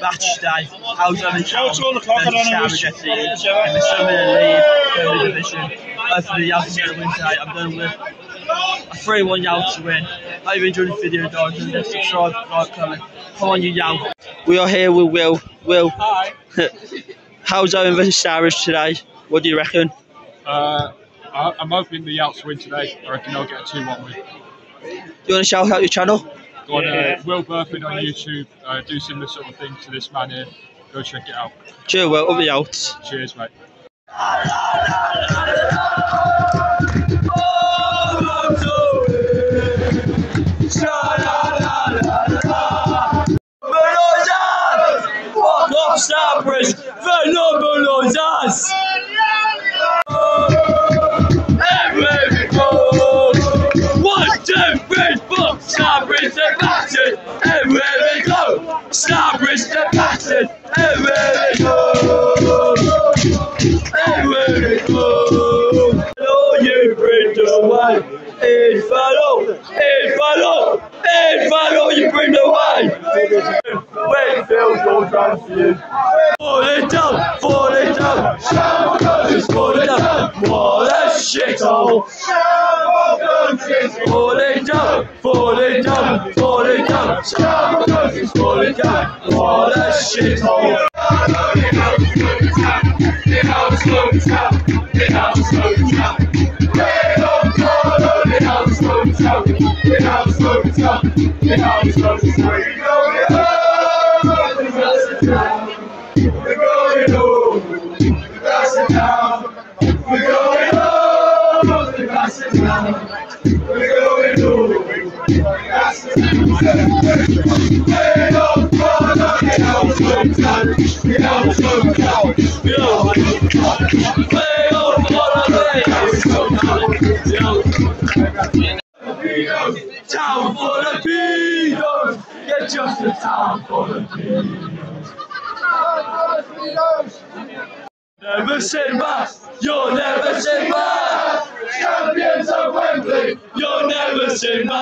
Match day. How's on the Show two o'clock on a wish. in the Southern League, Premier Division. Both of the Yeltz are win today. I'm done with a 3 1 Yeltz win. Hope you enjoyed the video, guys. And subscribe, like, comment. Come on, you Yal. We are here with Will. Will. Hi. Halesowen versus Sarah today? What do you reckon? Uh, I- I'm hoping the Yeltz win today. I reckon they'll get a 2 1 win. Do you want to shout out your channel? Go on, uh, Will Burford on YouTube. Uh, do similar sort of thing to this man here. Go check it out. Cheers, Will. Up the Yeltz. Cheers, mate. Fuck off, Cyprus! Phenomenal us! Everywhere we go! One, two, three, Cyprus the bastard! Everywhere we go! Cyprus the bastard! Everywhere we go! Everywhere we go! Hello, you bring the wine! Infalo! Infalo! Infalo, you bring the wine! Wakefield, your champion! Town for the Beatles! Get just a town for the Beatles! Never say bye, you'll never say bye! Champions of Wembley, you'll never say bye!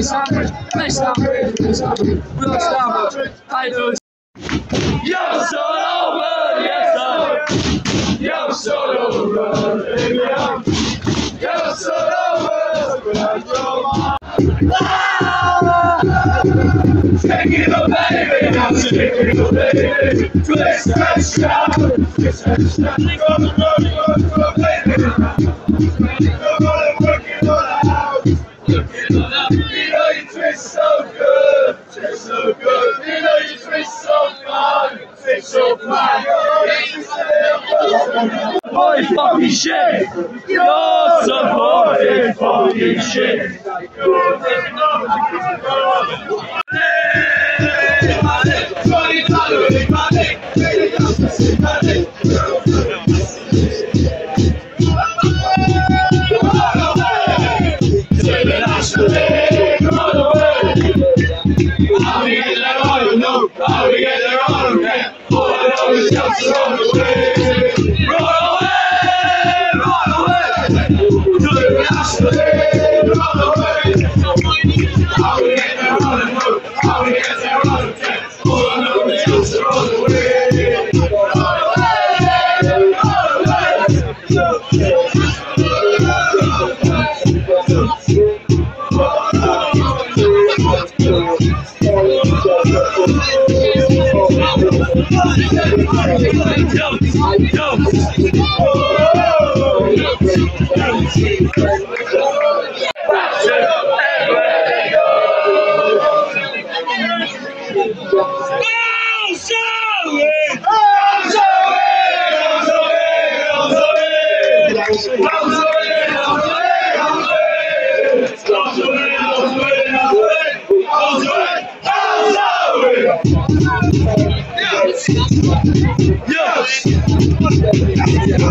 Race up, race up, I know. Yo, solo, yes, sir. Yo, solo, run, Yo, solo, run, Take it up, baby, now take it up, baby. Twist that shout, twist that shout. Go, you gonna go, baby. You're gonna work it You know you so good, so good. You know you so so. Boy, fucking shit! You're supporting fucking shit! No.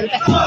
Yeah.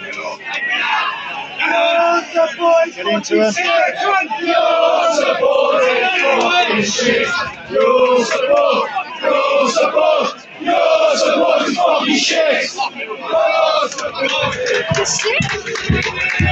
Get into it. Your support is shit. Your support, your support, your support is fucking shit. Your.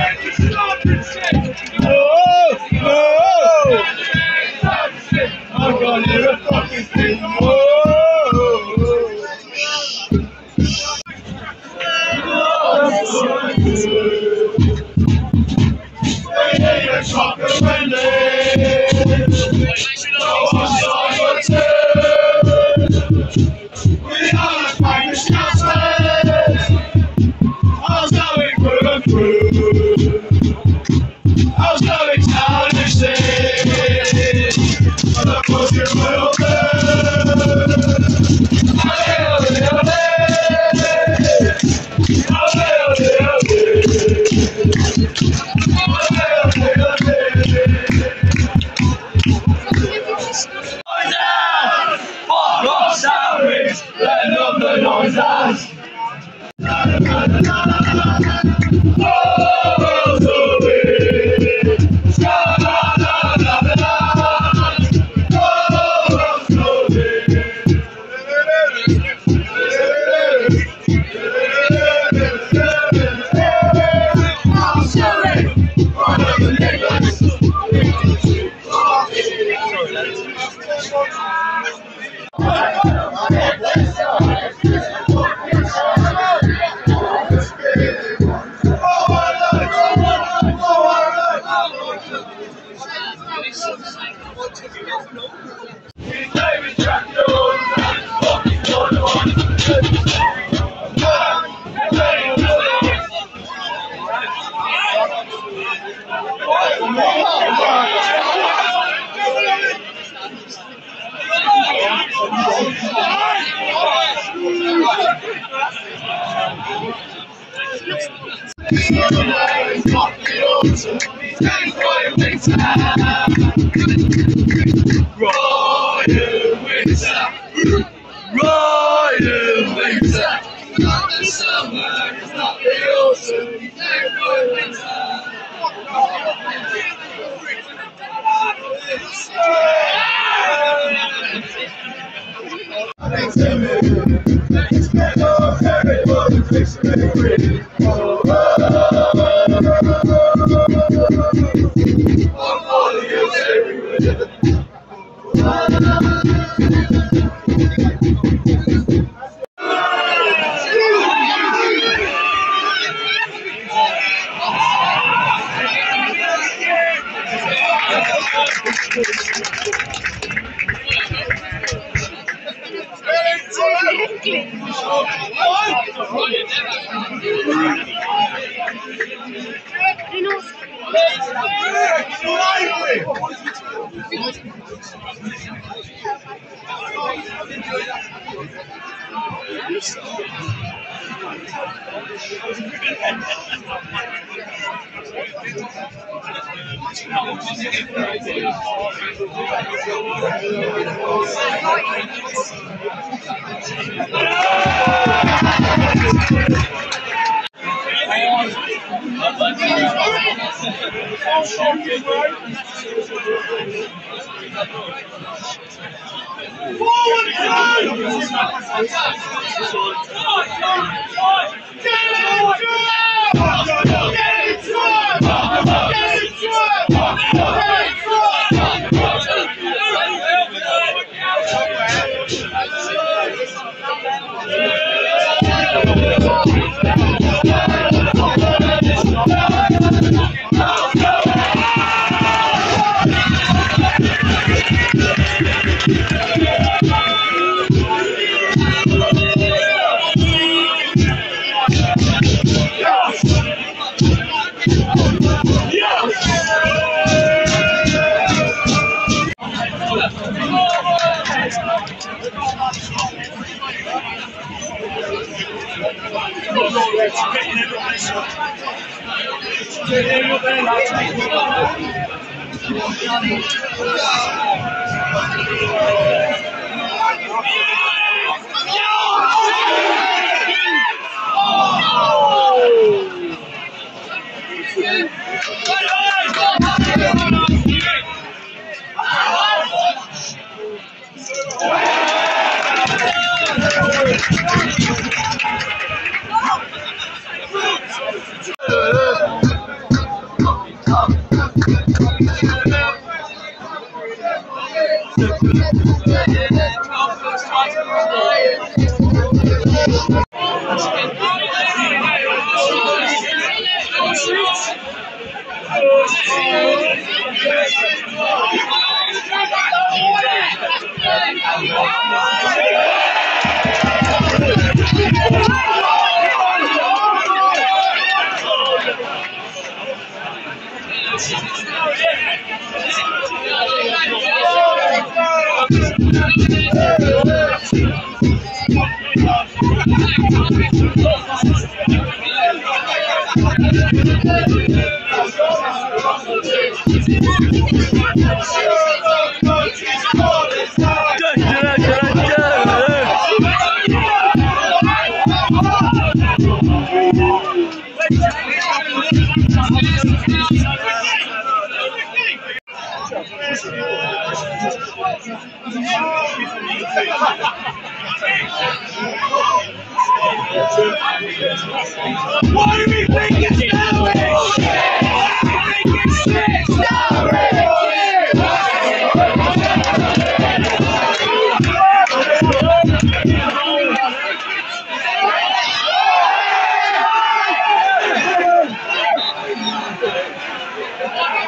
警察に連れていったぞ! What do we think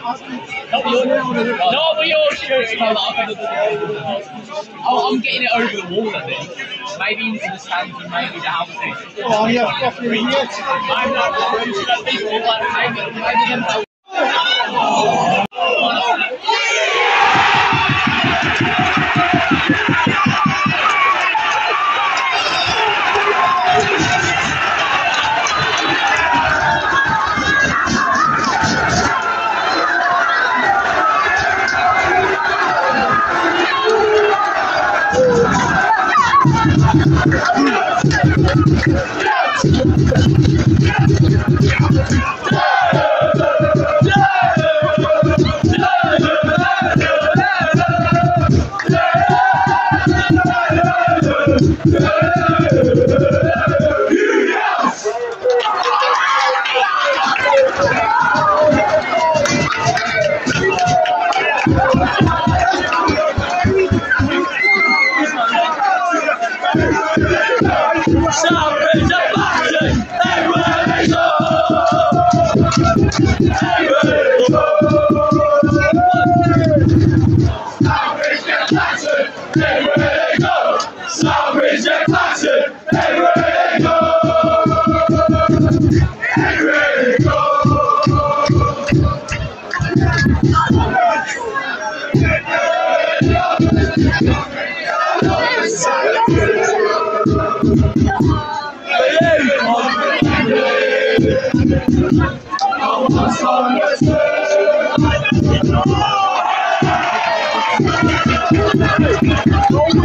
With your shooting. Oh, I'm getting it over the wall, I think. Maybe into the stands and maybe the thing. Oh, yeah. I'm not going to let people like maybe, maybe them Stop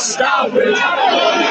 Stop it!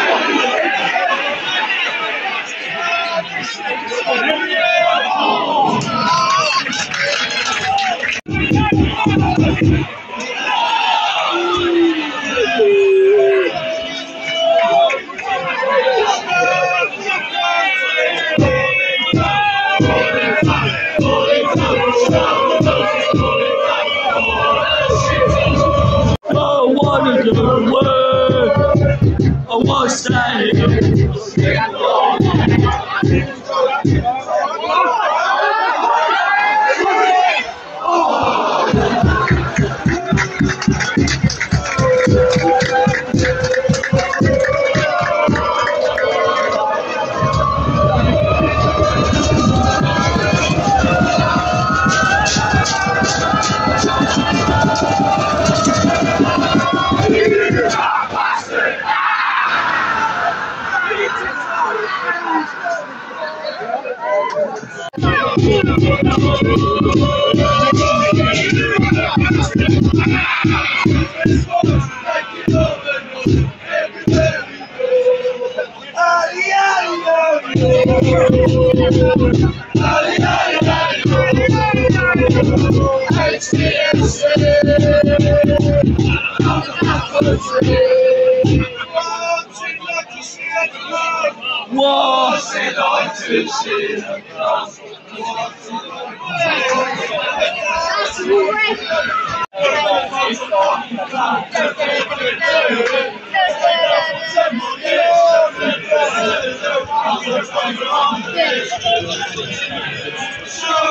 Show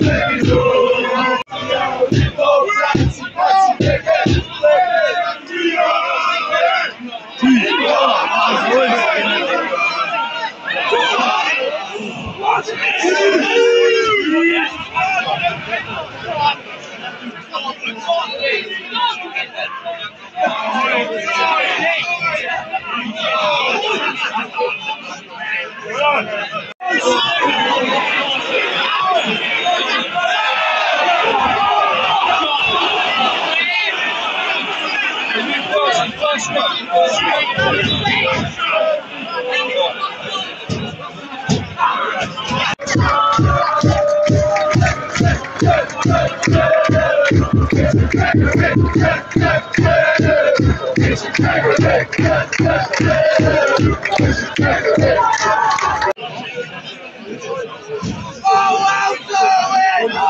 Let's go. Oh, I'm so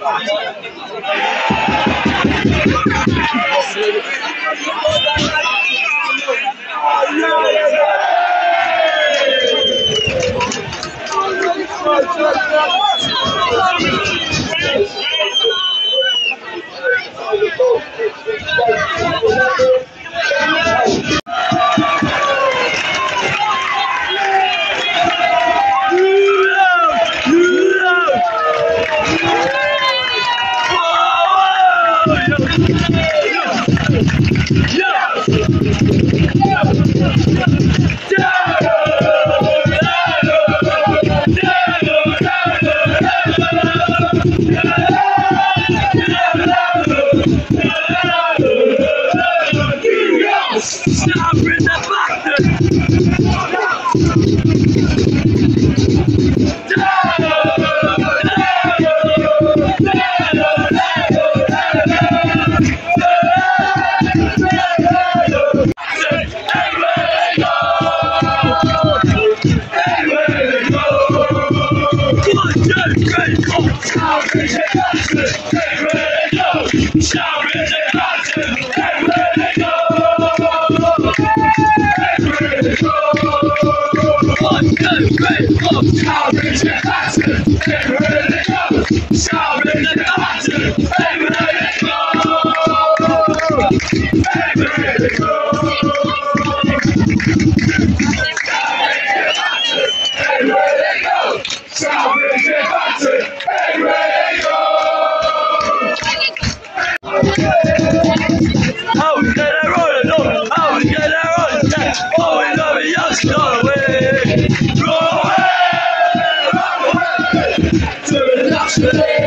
Thank you. The